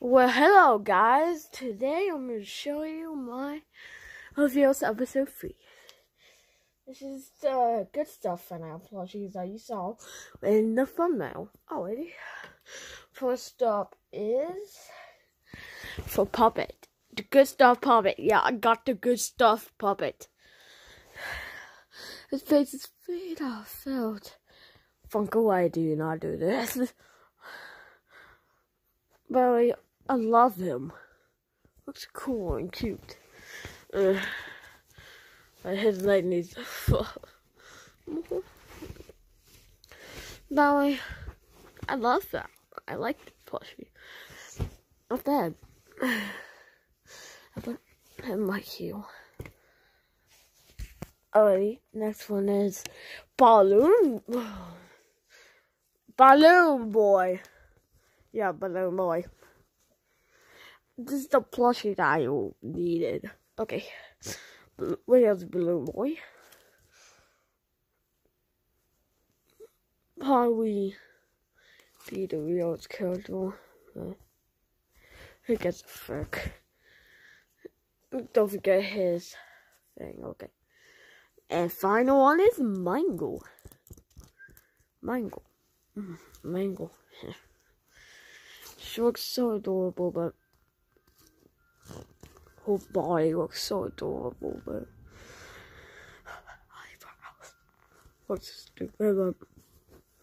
Well, hello guys. Today I'm going to show you my Reveals episode 3. This is the good stuff for now plushies that you saw in the thumbnail already. First up is for Puppet. The good stuff puppet. Yeah, I got the good stuff puppet. His face is made of felt. Funko, why do you not do this? But I love him. Looks cool and cute. Uh, his leg needs. Bowie, I love that. I like the plushie. Not bad. I put him like you. Alrighty, next one is Balloon. Balloon Boy. Yeah, Balloon Boy. This is the plushie that I needed. Okay. Where's Balloon Boy? Probably be the real character. Who gets a frick? Don't forget his thing, okay. And final one is Mangle. Mangle. Mm, Mangle. she looks so adorable, but her body looks so adorable, but eyebrows looks stupid, but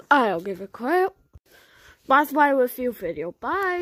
I'll give a crap. That's with you video. Bye.